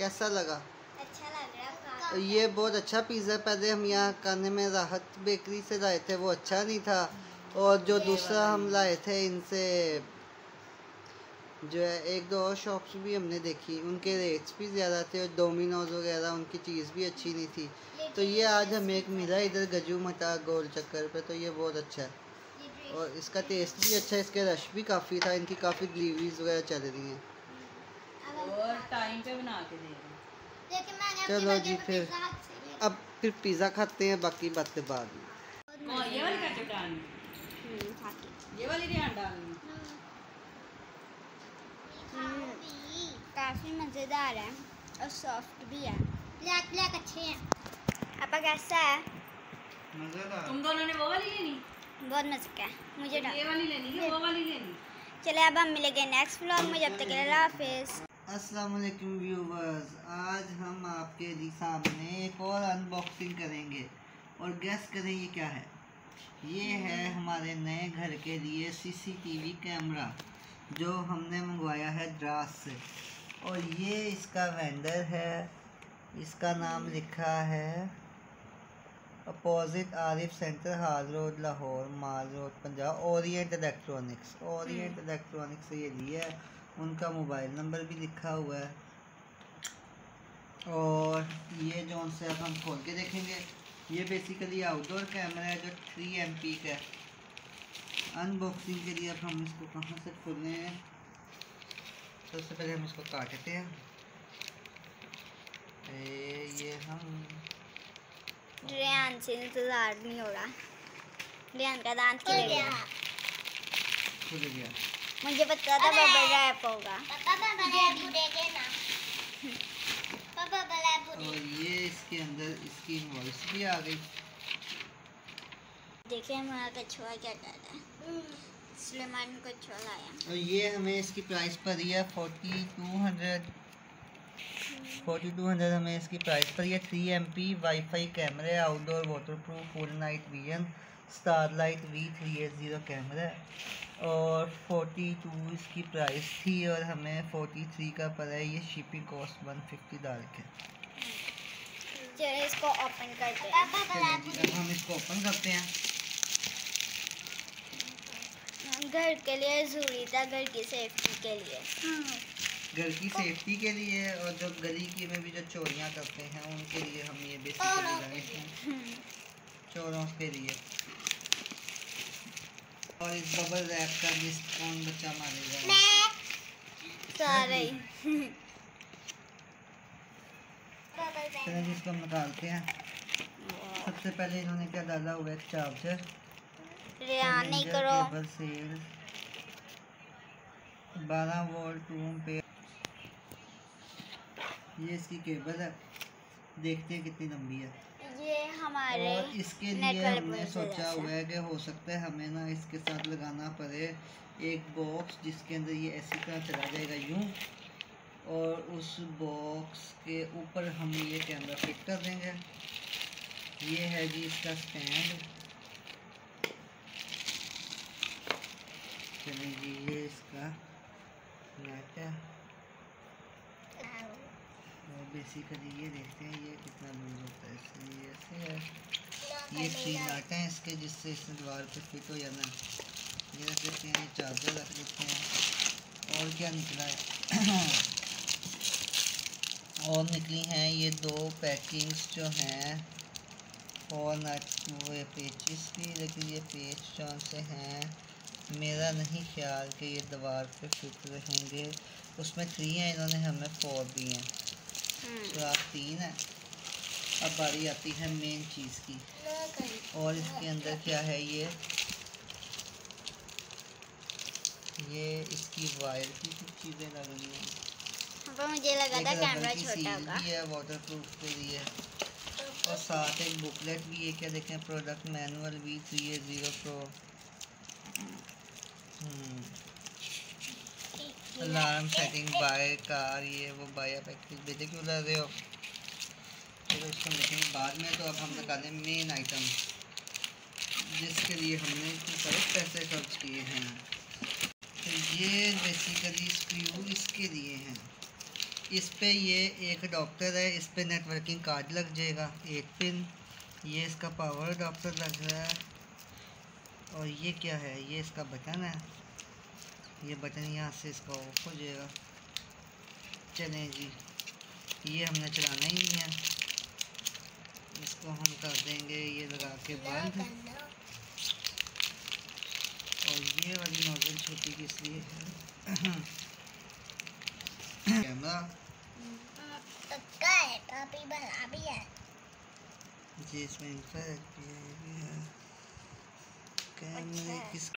कैसा लगा? अच्छा लग रहा तो ये बहुत अच्छा पिज़्ज़ा पहले हम यहाँ खाने में राहत बेकरी से लाए थे वो अच्छा नहीं था। और जो दूसरा हम लाए थे इनसे जो है एक दो और शॉप्स भी हमने देखी। उनके रेट्स भी ज़्यादा थे और डोमिनोज वगैरह उनकी चीज़ भी अच्छी नहीं थी। तो ये आज हमें एक मिला इधर गजू मटा गोल चक्कर पे तो ये बहुत अच्छा है। और इसका टेस्ट भी अच्छा है इसके रश भी काफ़ी था इनकी काफ़ी डिलीवरीज वगैरह चल रही हैं। टाइम पे बना के दे रहे चलो जी, फिर। अब फिर पिज़्ज़ा खाते हैं बाकी बातें बाद में। ये वाली कैसे डालनी हम्म, खा के। ये वाली रिहान डालनी हम्म, काफ़ी मज़ेदार है और सॉफ्ट भी है। ब्लैक ब्लैक अच्छे हैं। आपका कैसा है? तुम दोनों ने वो वाली लेनी? बहुत मज़े का है। मुझे ये वाली लेनी कि वो वाली लेनी? चले अब हम मिलेंगे नेक्स्ट व्लॉग में। जब तक के लिए हाफिज़। अस्सलाम वालेकुम व्यूवर्स आज हम आपके सामने एक और अनबॉक्सिंग करेंगे। और गैस करें ये क्या है? ये है हमारे नए घर के लिए सीसीटीवी कैमरा जो हमने मंगवाया है द्रास से। और ये इसका वेंडर है इसका नाम लिखा है opposite Arif centre hall road Lahore mall road Punjab Orient Electronics. Orient Electronics से ये लिया है। उनका मोबाइल नंबर भी लिखा हुआ है। और ये जो उनसे अब हम खोल के देखेंगे ये बेसिकली आउटडोर कैमरा है जो थ्री एम पी का है। अनबॉक्सिंग के लिए अब हम इसको कहाँ से खोलें? हैं सबसे पहले हम इसको काटते हैं। ए, ये हम रेहान से इंतज़ार नहीं हो रहा। रेहान का दांत खिल गया। खुल गया। मुझे पता था बबल रैप होगा। पापा बबल रैप बोलेंगे ना। पापा बबल रैप और ये इसके अंदर इसकी इनवॉइस भी आ गई। देखिए हमारा कछुआ क्या कर रहा है। सुलेमान कछुआ लाया और ये हमें इसकी प्राइस पड़ी है forty two hundred forty two hundred हमें इसकी प्राइस पड़ी है three M P wi fi कैमरे outdoor waterproof full night vision starlight V three eight zero camera है और फोर्टी टू इसकी प्राइस थी और हमें फोर्टी थ्री का पड़ा है ये शिपिंग कॉस्ट वन फिफ्टी डाल के। इसको ओपन करते हैं। अब हम इसको ओपन करते हैं। घर के लिए ज़रूरी था घर की सेफ्टी के लिए। घर की सेफ्टी के लिए और जो गली की में भी जो चोरियाँ करते हैं उनके लिए हम ये बेसिकली लाए हैं। चोरों के लिए। और इस बबल रैप का लिस्ट कौन बच्चा मारेगा। सारे। चलिए इसको हम निकालते हैं। सबसे पहले इन्होंने क्या डाला हुआ है? चार्जर नहीं करो। केबल सेल बारह वोल्ट रूम पे ये इसकी केबल है। देखते हैं कितनी लंबी है। हमारे और इसके लिए हमने सोचा हुआ है। कि हो सकता है हमें ना इसके साथ लगाना पड़े। एक बॉक्स जिसके अंदर ये ऐसी तरह चला जाएगा यूँ। और उस बॉक्स के ऊपर हम ये कैमरा फिट कर देंगे। ये है जी इसका स्टैंड जी ये इसका नेट है। बेसिकली ये देखते हैं ये कितना लूज होता है इससे ये ऐसे है ये तीन नाट हैं इसके जिससे इसमें दीवार पे फिट हो जाना। ये रख देते हैं चार्जर रख देते हैं और क्या निकला है? और निकली हैं ये दो पैकिंग्स जो हैं। और नट वो पेचेस की लेकिन ये पेच जौन से हैं? मेरा नहीं ख्याल कि ये दीवार पे फिट रहेंगे। उसमें थ्री हैं इन्होंने हमें फोर दी हैं। तो आप तीन हैं। अब बारी आती है मेन चीज़ की। और इसके अंदर क्या है ये? ये इसकी वायर की कुछ चीज़ें लग रही हैं। पर मुझे लगा था कैमरा छोटा होगा। भी है वाटर प्रूफ के लिए और साथ एक बुकलेट भी है क्या देखें product manual V three A zero pro alarm setting by car ये वो बाय पैकेज बेटे क्यों ला रहे हो? चलो इसको देखेंगे बाद में तो अब हम निकालें मेन आइटम जिसके लिए हमने सारे पैसे खर्च किए हैं। तो ये बेसिकली स्क्रू इसके लिए हैं। इस पे ये एक डॉक्टर है, इस पे नेटवर्किंग कार्ड लग जाएगा, एक पिन ये इसका पावर डॉक्टर लग रहा है। और ये क्या है? ये इसका बटन है। ये बटन यहाँ से इसका ऑफ़ हो जाएगा। चलें जी, ये हमने चलाना ही नहीं है। इसको हम कर देंगे ये लगा के बंद। और ये वाली नोजल छोटी किस लिए है? कैमरा। जी इसमें इंफ्रारेड भी है। कैमरे किस